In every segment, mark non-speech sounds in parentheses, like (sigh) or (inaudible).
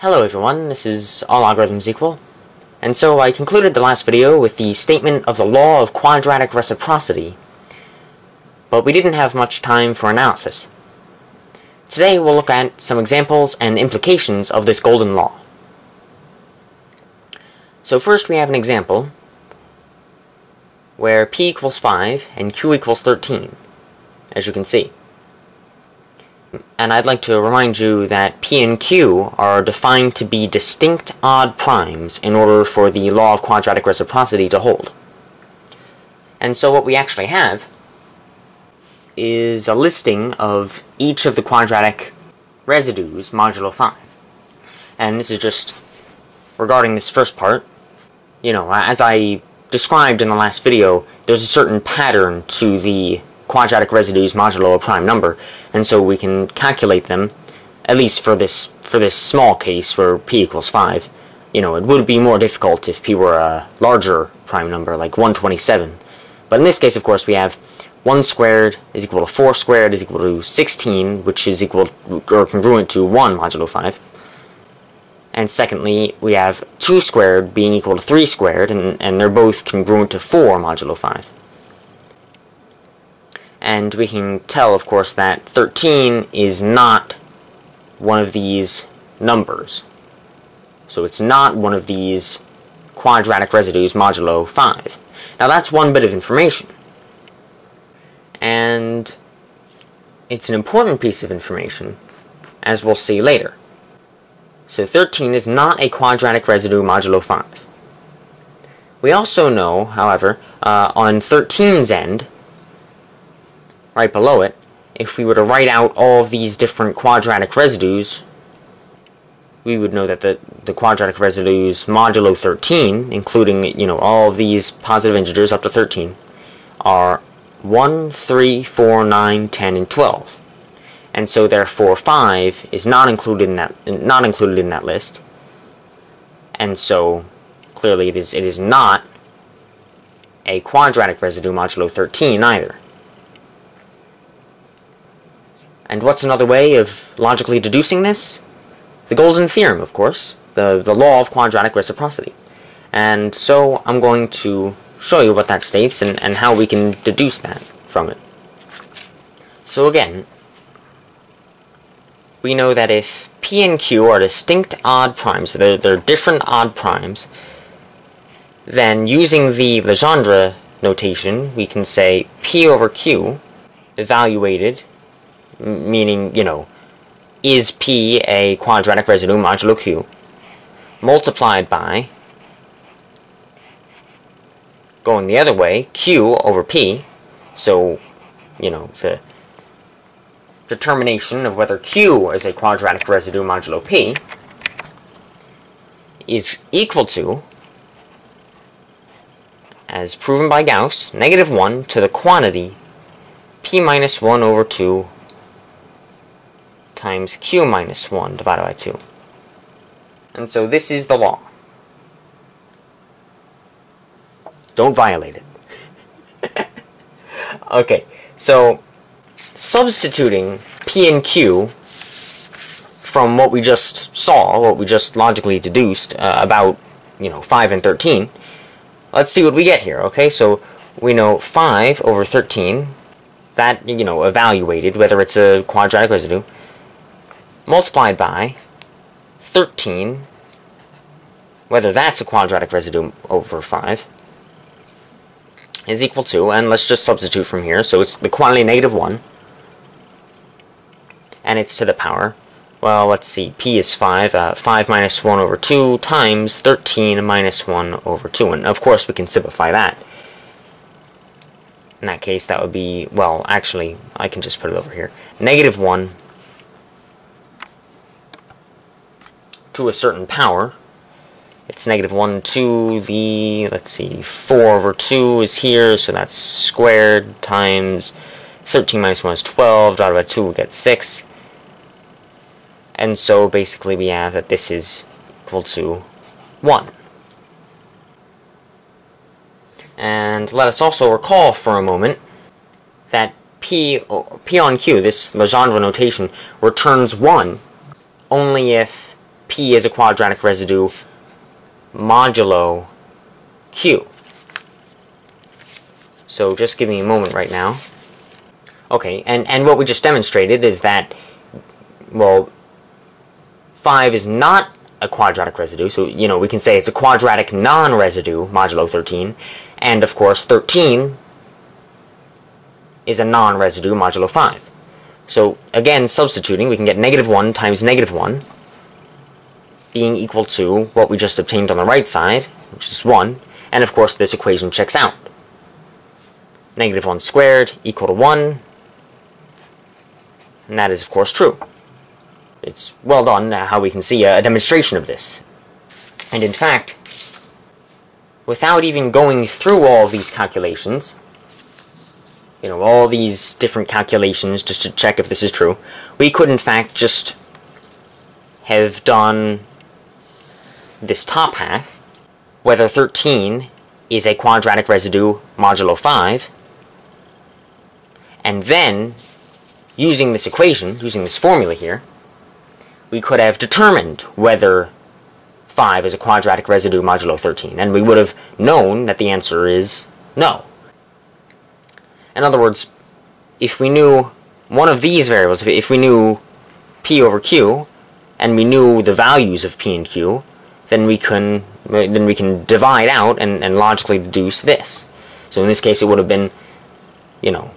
Hello everyone, this is All Logarithms Equal. And so I concluded the last video with the statement of the law of quadratic reciprocity, but we didn't have much time for analysis. Today we'll look at some examples and implications of this golden law. So first we have an example where p equals 5 and q equals 13, as you can see. And I'd like to remind you that p and q are defined to be distinct odd primes in order for the law of quadratic reciprocity to hold. And so what we actually have is a listing of each of the quadratic residues modulo 5. And this is just regarding this first part. You know, as I described in the last video, there's a certain pattern to the quadratic residues modulo a prime number, and so we can calculate them, at least for this for this small case where p equals 5. You know, it would be more difficult if p were a larger prime number, like 127. But in this case, of course, we have 1 squared is equal to 4 squared is equal to 16, which is equal or congruent to 1 modulo 5. And secondly, we have 2 squared being equal to 3 squared, and, and they're both congruent to 4 modulo 5. And we can tell, of course, that 13 is not one of these numbers. So it's not one of these quadratic residues modulo 5. Now that's one bit of information. And it's an important piece of information, as we'll see later. So 13 is not a quadratic residue modulo 5. We also know, however, uh, on 13's end, right below it, if we were to write out all these different quadratic residues, we would know that the, the quadratic residues modulo 13, including, you know, all of these positive integers up to 13, are 1, 3, 4, 9, 10, and 12 and so therefore 5 is not included in that not included in that list. And so clearly it is it is not a quadratic residue modulo 13 either and what's another way of logically deducing this? The golden theorem of course. The the law of quadratic reciprocity. And so I'm going to show you what that states and, and how we can deduce that from it. So again we know that if P and Q are distinct odd primes, so they're, they're different odd primes, then using the Legendre notation, we can say P over Q evaluated, meaning, you know, is P a quadratic residue modulo Q, multiplied by, going the other way, Q over P, so, you know, the determination of whether Q is a quadratic residue modulo P is equal to, as proven by Gauss, negative 1 to the quantity P minus 1 over 2 times Q minus 1 divided by 2. And so this is the law. Don't violate it. (laughs) okay, so substituting P and Q from what we just saw, what we just logically deduced uh, about, you know, 5 and 13, let's see what we get here, okay? So we know 5 over 13, that, you know, evaluated, whether it's a quadratic residue, multiplied by 13, whether that's a quadratic residue over 5, is equal to, and let's just substitute from here, so it's the quantity negative 1, and it's to the power. Well, let's see, p is 5. Uh, 5 minus 1 over 2 times 13 minus 1 over 2. And of course we can simplify that. In that case, that would be, well, actually, I can just put it over here. Negative 1 to a certain power. It's negative 1 to the, let's see, 4 over 2 is here, so that's squared times 13 minus 1 is 12, divided by 2 we get 6. And so basically we have that this is equal to 1. And let us also recall for a moment that P, P on Q, this Legendre notation, returns 1 only if p is a quadratic residue modulo q. So just give me a moment right now. Okay, and, and what we just demonstrated is that, well, 5 is not a quadratic residue, so, you know, we can say it's a quadratic non-residue modulo 13, and, of course, 13 is a non-residue modulo 5. So, again, substituting, we can get negative 1 times negative 1 being equal to what we just obtained on the right side, which is 1, and of course this equation checks out. Negative 1 squared equal to 1, and that is of course true. It's well done uh, how we can see a demonstration of this. And in fact, without even going through all these calculations, you know, all these different calculations just to check if this is true, we could in fact just have done this top half, whether 13 is a quadratic residue modulo 5, and then, using this equation, using this formula here, we could have determined whether 5 is a quadratic residue modulo 13, and we would have known that the answer is no. In other words, if we knew one of these variables, if we knew p over q, and we knew the values of p and q, then we can then we can divide out and, and logically deduce this. So in this case it would have been, you know,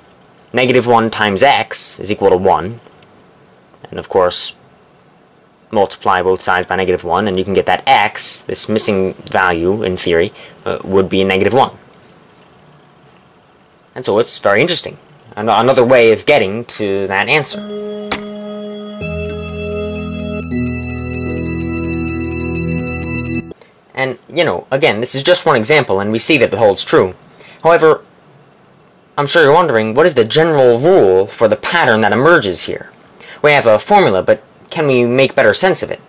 negative 1 times x is equal to 1. And of course, multiply both sides by negative 1, and you can get that x, this missing value in theory, uh, would be negative 1. And so it's very interesting. Another way of getting to that answer. And, you know, again, this is just one example, and we see that it holds true. However, I'm sure you're wondering, what is the general rule for the pattern that emerges here? We have a formula, but can we make better sense of it?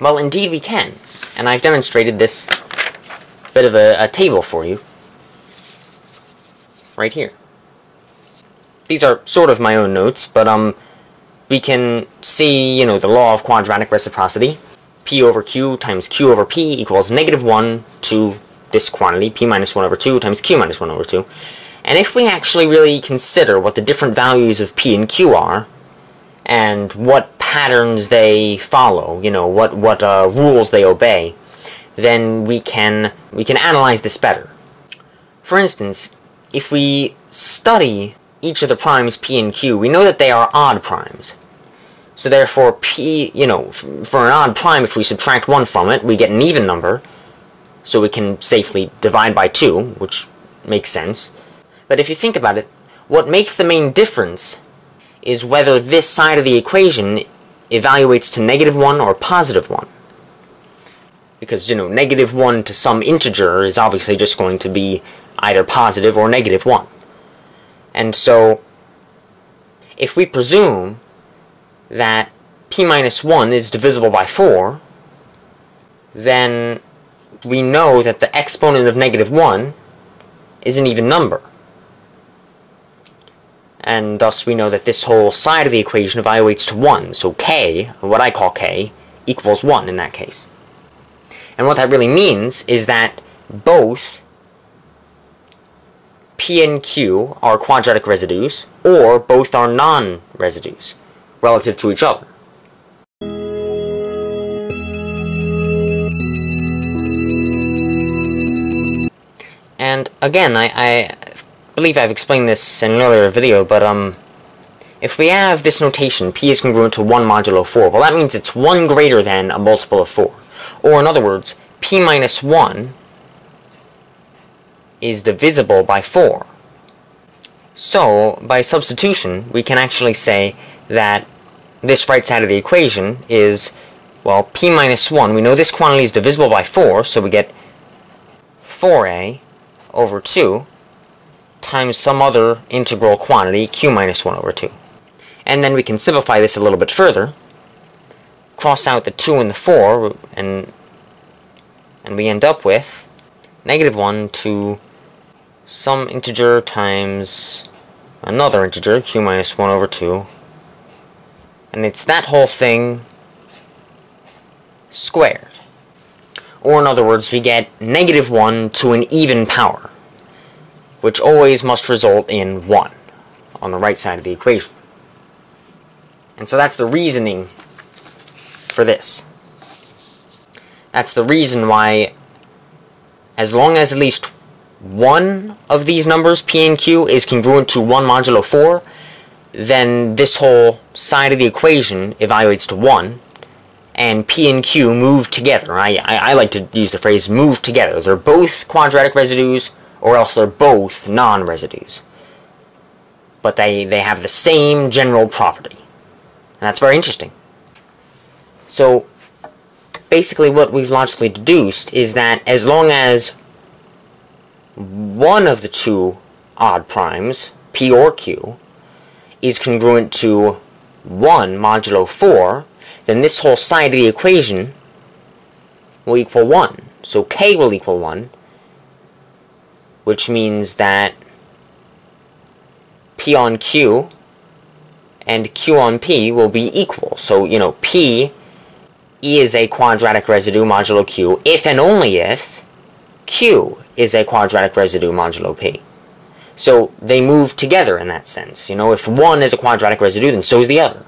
Well, indeed we can, and I've demonstrated this bit of a, a table for you right here. These are sort of my own notes, but um, we can see, you know, the law of quadratic reciprocity, p over q times q over p equals negative 1 to this quantity, p minus 1 over 2 times q minus 1 over 2. And if we actually really consider what the different values of p and q are, and what patterns they follow, you know, what, what uh, rules they obey, then we can, we can analyze this better. For instance, if we study each of the primes p and q, we know that they are odd primes. So therefore, p, you know, for an odd prime, if we subtract 1 from it, we get an even number. So we can safely divide by 2, which makes sense. But if you think about it, what makes the main difference is whether this side of the equation evaluates to negative 1 or positive 1. Because, you know, negative 1 to some integer is obviously just going to be either positive or negative 1. And so, if we presume that p minus 1 is divisible by 4, then we know that the exponent of negative 1 is an even number. And thus we know that this whole side of the equation evaluates to 1, so k, what I call k, equals 1 in that case. And what that really means is that both p and q are quadratic residues, or both are non-residues relative to each other. And again, I, I believe I've explained this in an earlier video, but um, if we have this notation, p is congruent to 1 modulo 4, well that means it's 1 greater than a multiple of 4. Or in other words, p minus 1 is divisible by 4. So, by substitution, we can actually say that this right side of the equation is, well, p minus 1. We know this quantity is divisible by 4, so we get 4a over 2 times some other integral quantity, q minus 1 over 2. And then we can simplify this a little bit further, cross out the 2 and the 4, and, and we end up with negative 1 to some integer times another integer, q minus 1 over 2, And it's that whole thing squared. Or in other words, we get negative 1 to an even power, which always must result in 1 on the right side of the equation. And so that's the reasoning for this. That's the reason why, as long as at least one of these numbers, p and q, is congruent to 1 modulo 4, then this whole side of the equation evaluates to 1, and P and Q move together. I, I, I, like to use the phrase move together. They're both quadratic residues, or else they're both non-residues. But they, they have the same general property. And that's very interesting. So, basically what we've logically deduced is that as long as one of the two odd primes, P or Q, is congruent to 1 modulo 4, then this whole side of the equation will equal 1. So k will equal 1, which means that p on q and q on p will be equal. So, you know, p is a quadratic residue modulo q if and only if q is a quadratic residue modulo p. So they move together in that sense. You know, if one is a quadratic residue, then so is the other.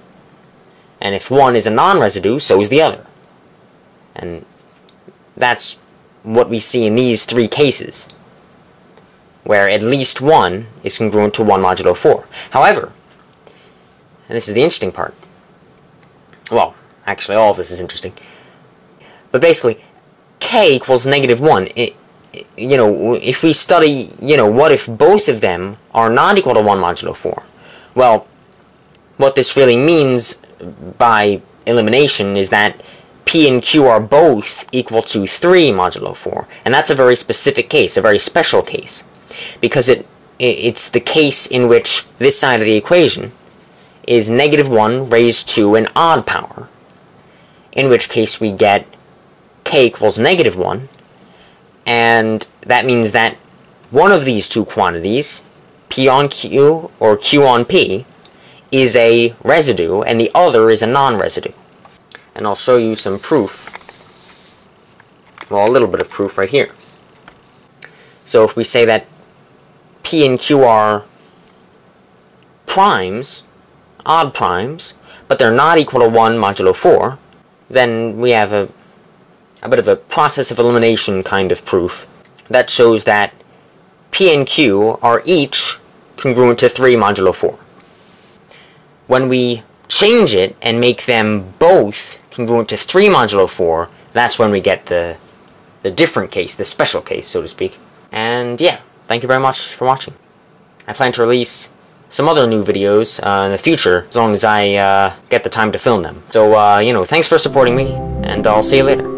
And if one is a non-residue, so is the other. And that's what we see in these three cases, where at least one is congruent to 1 modulo 4. However, and this is the interesting part, well, actually all of this is interesting, but basically, k equals negative 1. You know, if we study, you know, what if both of them are not equal to 1 modulo 4? Well, what this really means by elimination is that P and Q are both equal to 3 modulo 4. And that's a very specific case, a very special case. Because it it's the case in which this side of the equation is negative 1 raised to an odd power. In which case we get k equals negative 1. And that means that one of these two quantities, p on q or q on p, is a residue and the other is a non-residue. And I'll show you some proof. Well, a little bit of proof right here. So if we say that P and Q are primes, odd primes, but they're not equal to 1 modulo 4, then we have a, a bit of a process of elimination kind of proof that shows that P and Q are each congruent to 3 modulo 4. When we change it and make them both congruent to 3 modulo 4, that's when we get the, the different case, the special case, so to speak. And yeah, thank you very much for watching. I plan to release some other new videos uh, in the future, as long as I uh, get the time to film them. So, uh, you know, thanks for supporting me, and I'll see you later.